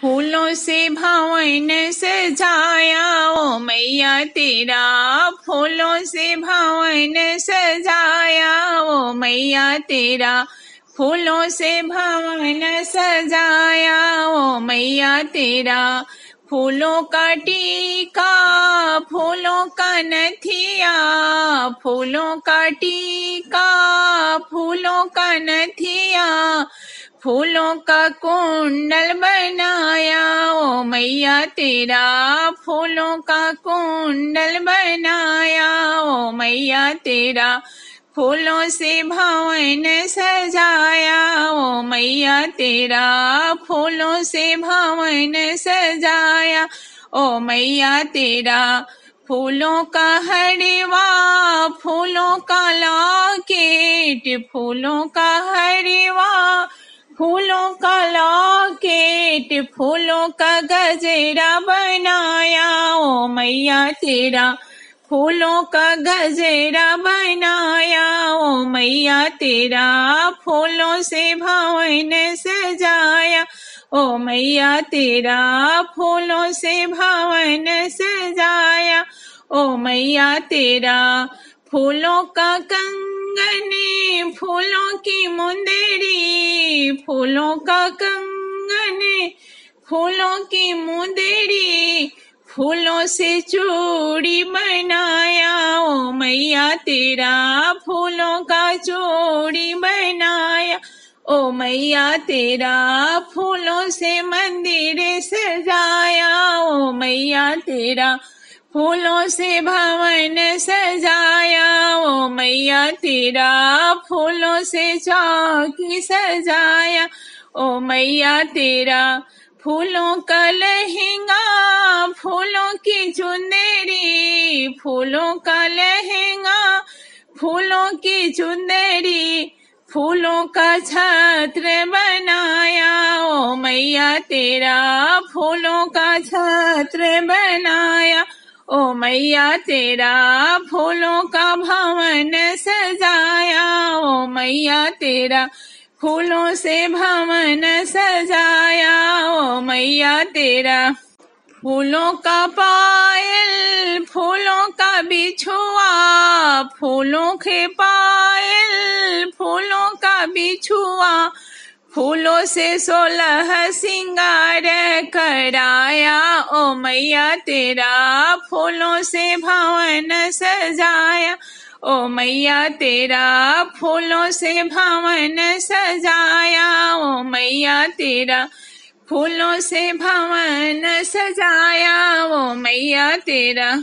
फूलों से भवन सजाया ओ मैया तेरा, फूलों से भवन सजाया ओ मैया तेरा, फूलों से भवन सजाया ओ मैया तेरा। फूलों का टीका, फूलों का नथिया, फूलों का टीका, फूलों का नथिया फूलों का कुंडल बनाया, ओ मैया तेरा फूलों का कुंडल बनाया, ओ मैया तेरा फूलों से भवन सजाया, ओ मैया तेरा फूलों से भवन सजाया, ओ मैया तेरा फूलों का हरवा, फूलों का लाकेट, फूलों का हरवा फूलों का लॉकेट, फूलों का गजरा बनाया। ओ मैया तेरा, फूलों का गजरा बनाया। ओ मैया तेरा, फूलों से भवन सजाया। ओ मैया तेरा, फूलों से भवन सजाया। ओ मैया तेरा, फूलों का कंगने, फूलों की मुंदेरी। फूलों का कंगन, फूलों की मुंदेरी, फूलों से चूड़ी बनाया। ओ मैया, तेरा फूलों का चूड़ी बनाया। ओ मैया, तेरा फूलों से मंदिर सजाया। ओ मैया, तेरा फूलों से भवन सजाया। मैया तेरा फूलों से चौकी सजाया। ओ मैया तेरा फूलों का लहंगा, फूलों की चुंदेरी, फूलों का लहंगा, फूलों की चुंदेरी, फूलों का छत्र बनाया। ओ मैया तेरा फूलों का छत्र बनाया। ओ मैया, तेरा फूलों का भवन सजाया। ओ मैया, तेरा फूलों से भवन सजाया। ओ मैया, तेरा फूलों का पायल, फूलों का बिछुआ। फूलों के पायल, फूलों का बिछुआ। फूलों से सोलह सिंगार कराया, ओ मैया तेरा फूलों से भवन सजाया। ओ मैया तेरा फूलों से भवन सजाया। ओ मैया तेरा फूलों से भवन सजाया। ओ मैया तेरा